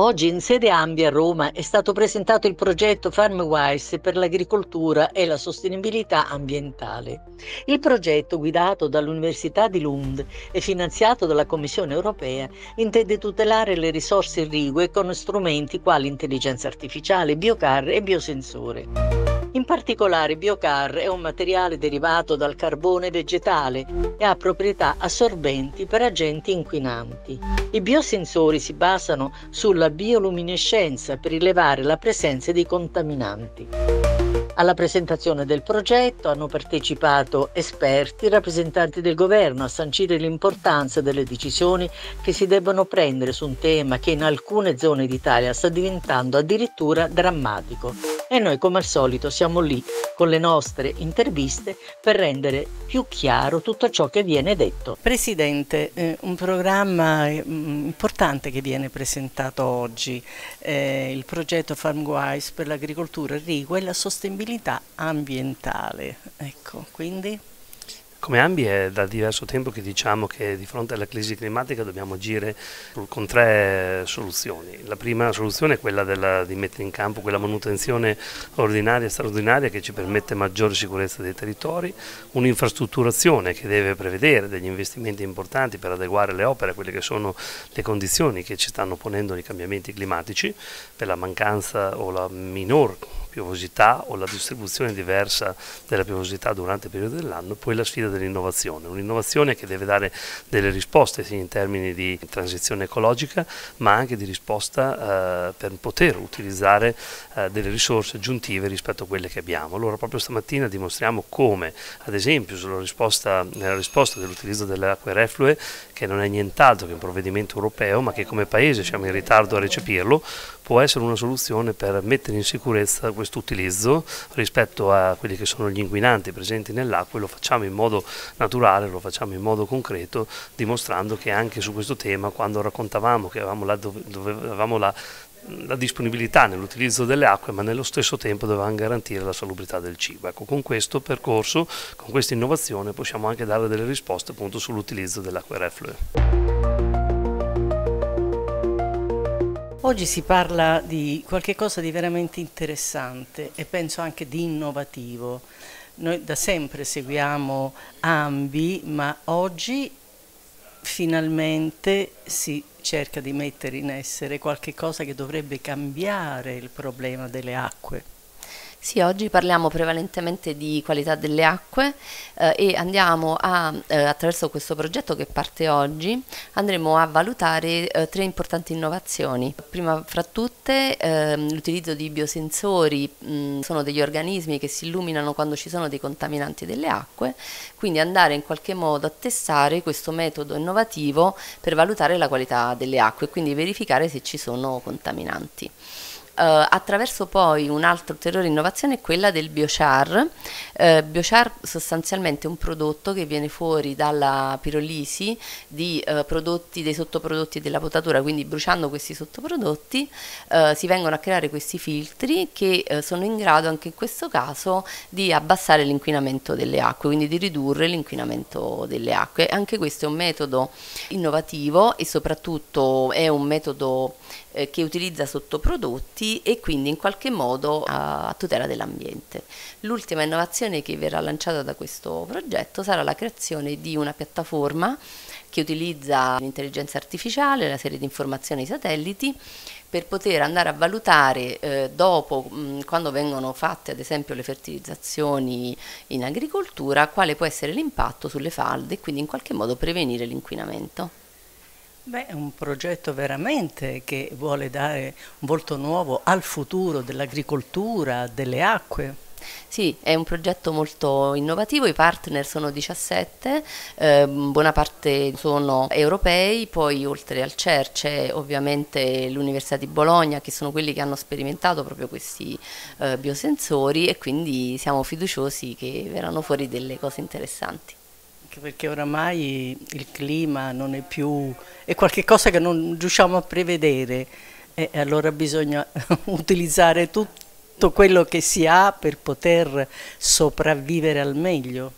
Oggi in sede Ambi a Roma è stato presentato il progetto FarmWise per l'agricoltura e la sostenibilità ambientale. Il progetto, guidato dall'Università di Lund e finanziato dalla Commissione europea, intende tutelare le risorse irrigue con strumenti quali intelligenza artificiale, biocar e biosensore. In particolare biocar è un materiale derivato dal carbone vegetale e ha proprietà assorbenti per agenti inquinanti. I biosensori si basano sulla bioluminescenza per rilevare la presenza di contaminanti. Alla presentazione del progetto hanno partecipato esperti, rappresentanti del governo a sancire l'importanza delle decisioni che si debbono prendere su un tema che in alcune zone d'Italia sta diventando addirittura drammatico. E noi come al solito siamo lì con le nostre interviste per rendere più chiaro tutto ciò che viene detto. Presidente, eh, un programma eh, importante che viene presentato oggi, eh, il progetto FarmWise per l'agricoltura irrigua e la sostenibilità ambientale. Ecco, quindi... Come Ambi è da diverso tempo che diciamo che di fronte alla crisi climatica dobbiamo agire con tre soluzioni. La prima soluzione è quella della, di mettere in campo quella manutenzione ordinaria e straordinaria che ci permette maggiore sicurezza dei territori, un'infrastrutturazione che deve prevedere degli investimenti importanti per adeguare le opere a quelle che sono le condizioni che ci stanno ponendo i cambiamenti climatici, per la mancanza o la minor piovosità o la distribuzione diversa della piovosità durante il periodo dell'anno, poi la sfida dell'innovazione, un'innovazione che deve dare delle risposte sia in termini di transizione ecologica ma anche di risposta eh, per poter utilizzare eh, delle risorse aggiuntive rispetto a quelle che abbiamo. Allora proprio stamattina dimostriamo come, ad esempio sulla risposta, nella risposta dell'utilizzo delle acque reflue, che non è nient'altro che un provvedimento europeo ma che come Paese siamo in ritardo a recepirlo, può essere una soluzione per mettere in sicurezza questo utilizzo rispetto a quelli che sono gli inquinanti presenti nell'acqua e lo facciamo in modo naturale, lo facciamo in modo concreto, dimostrando che anche su questo tema, quando raccontavamo che avevamo la, dove, avevamo la la disponibilità nell'utilizzo delle acque ma nello stesso tempo dovevamo garantire la salubrità del cibo. Ecco, con questo percorso, con questa innovazione possiamo anche dare delle risposte appunto sull'utilizzo delle acque reflue. Oggi si parla di qualcosa di veramente interessante e penso anche di innovativo. Noi da sempre seguiamo Ambi, ma oggi finalmente si cerca di mettere in essere qualcosa che dovrebbe cambiare il problema delle acque. Sì, oggi parliamo prevalentemente di qualità delle acque eh, e andiamo a, eh, attraverso questo progetto che parte oggi, andremo a valutare eh, tre importanti innovazioni. Prima fra tutte ehm, l'utilizzo di biosensori, mh, sono degli organismi che si illuminano quando ci sono dei contaminanti delle acque, quindi andare in qualche modo a testare questo metodo innovativo per valutare la qualità delle acque e quindi verificare se ci sono contaminanti. Uh, attraverso poi un'altra ulteriore innovazione è quella del biochar. Uh, biochar sostanzialmente è un prodotto che viene fuori dalla pirolisi di uh, prodotti, dei sottoprodotti della potatura, quindi bruciando questi sottoprodotti si vengono a creare questi filtri che sono in grado anche in questo caso di abbassare l'inquinamento delle acque, quindi di ridurre l'inquinamento delle acque. Anche questo è un metodo innovativo e soprattutto è un metodo eh, che utilizza sottoprodotti e quindi in qualche modo a, tutela dell'ambiente. L'ultima innovazione che verrà lanciata da questo progetto sarà la creazione di una piattaforma che utilizza l'intelligenza artificiale, la serie di informazioni satelliti per poter andare a valutare eh, dopo, mh, quando vengono fatte ad esempio le fertilizzazioni in agricoltura, quale può essere l'impatto sulle falde e quindi in qualche modo prevenire l'inquinamento. Beh, è un progetto veramente che vuole dare un volto nuovo al futuro dell'agricoltura, delle acque. Sì, è un progetto molto innovativo, i partner sono 17, eh, buona parte sono europei, poi oltre al CER c'è ovviamente l'Università di Bologna che sono quelli che hanno sperimentato proprio questi eh, biosensori e quindi siamo fiduciosi che verranno fuori delle cose interessanti anche perché oramai il clima non è più, è qualcosa che non riusciamo a prevedere e allora bisogna utilizzare tutto quello che si ha per poter sopravvivere al meglio.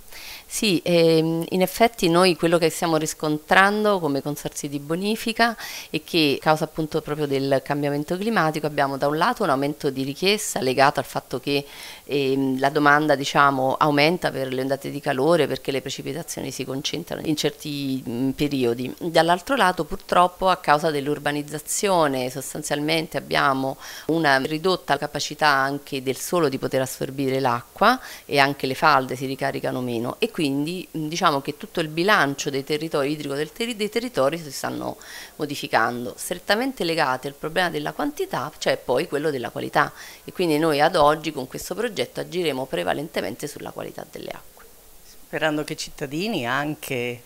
Sì, ehm, in effetti noi quello che stiamo riscontrando come consorzi di bonifica è che a causa appunto proprio del cambiamento climatico abbiamo da un lato un aumento di richiesta legato al fatto che ehm, la domanda diciamo, aumenta per le ondate di calore perché le precipitazioni si concentrano in certi mh, periodi. Dall'altro lato purtroppo a causa dell'urbanizzazione sostanzialmente abbiamo una ridotta capacità anche del suolo di poter assorbire l'acqua e anche le falde si ricaricano meno e quindi diciamo che tutto il bilancio dei territori idrico del ter dei territori si stanno modificando. Strettamente legati al problema della quantità c'è poi quello della qualità e quindi noi ad oggi con questo progetto agiremo prevalentemente sulla qualità delle acque. Sperando che i cittadini anche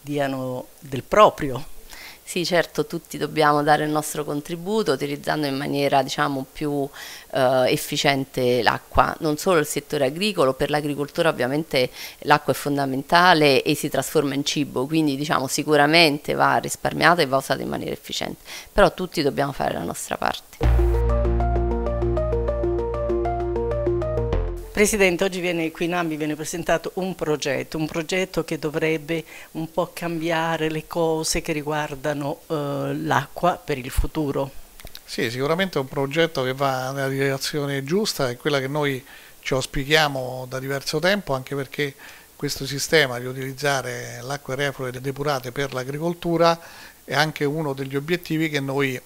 diano del proprio sì, certo, tutti dobbiamo dare il nostro contributo utilizzando in maniera diciamo, più eh, efficiente l'acqua, non solo il settore agricolo, per l'agricoltura ovviamente l'acqua è fondamentale e si trasforma in cibo, quindi diciamo, sicuramente va risparmiata e va usata in maniera efficiente, però tutti dobbiamo fare la nostra parte. Presidente, oggi viene, qui in Ambi viene presentato un progetto, un progetto che dovrebbe un po' cambiare le cose che riguardano eh, l'acqua per il futuro. Sì, sicuramente è un progetto che va nella direzione giusta, è quella che noi ci auspichiamo da diverso tempo, anche perché questo sistema di utilizzare l'acqua reflue depurate per l'agricoltura è anche uno degli obiettivi che noi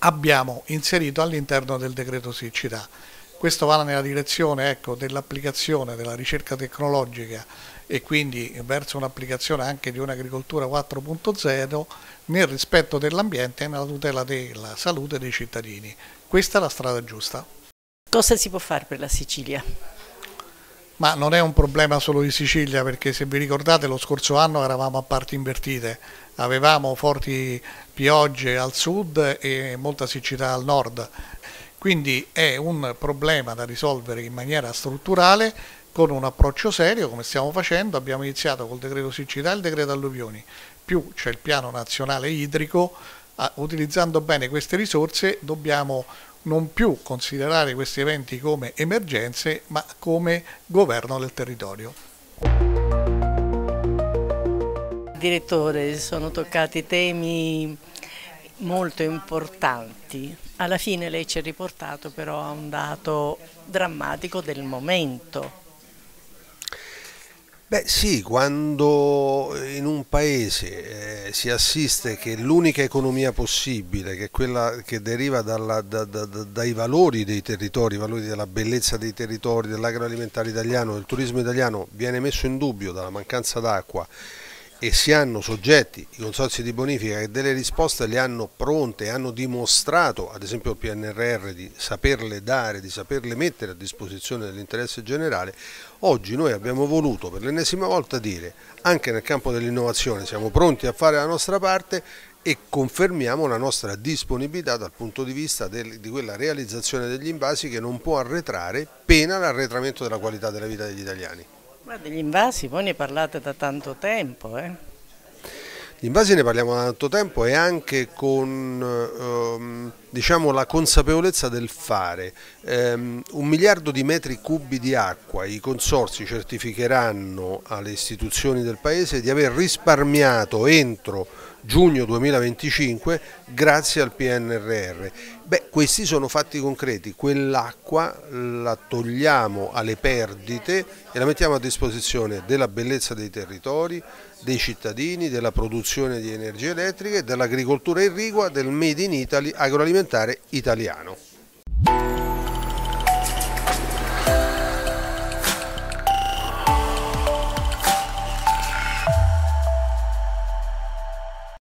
abbiamo inserito all'interno del decreto siccità. Questo va nella direzione ecco, dell'applicazione della ricerca tecnologica e quindi verso un'applicazione anche di un'agricoltura 4.0 nel rispetto dell'ambiente e nella tutela della salute dei cittadini. Questa è la strada giusta. Cosa si può fare per la Sicilia? Ma non è un problema solo di Sicilia perché se vi ricordate lo scorso anno eravamo a parti invertite, avevamo forti piogge al sud e molta siccità al nord quindi è un problema da risolvere in maniera strutturale con un approccio serio come stiamo facendo, abbiamo iniziato col decreto siccità e il decreto alluvioni, più c'è il piano nazionale idrico, utilizzando bene queste risorse dobbiamo non più considerare questi eventi come emergenze ma come governo del territorio. Direttore, sono toccati temi molto importanti. Alla fine lei ci ha riportato però a un dato drammatico del momento. Beh sì, quando in un paese eh, si assiste che l'unica economia possibile, che è quella che deriva dalla, da, da, dai valori dei territori, i valori della bellezza dei territori, dell'agroalimentare italiano, del turismo italiano, viene messo in dubbio dalla mancanza d'acqua e si hanno soggetti, i consorzi di bonifica che delle risposte le hanno pronte, hanno dimostrato, ad esempio il PNRR, di saperle dare, di saperle mettere a disposizione dell'interesse generale, oggi noi abbiamo voluto per l'ennesima volta dire anche nel campo dell'innovazione siamo pronti a fare la nostra parte e confermiamo la nostra disponibilità dal punto di vista del, di quella realizzazione degli invasi che non può arretrare pena l'arretramento della qualità della vita degli italiani. Ma degli invasi voi ne parlate da tanto tempo, eh? Gli invasi ne parliamo da tanto tempo e anche con ehm, diciamo, la consapevolezza del fare. Ehm, un miliardo di metri cubi di acqua, i consorsi certificheranno alle istituzioni del Paese di aver risparmiato entro giugno 2025 grazie al PNRR. Beh, questi sono fatti concreti, quell'acqua la togliamo alle perdite e la mettiamo a disposizione della bellezza dei territori, dei cittadini, della produzione di energie elettriche, dell'agricoltura irrigua, del Made in Italy agroalimentare italiano.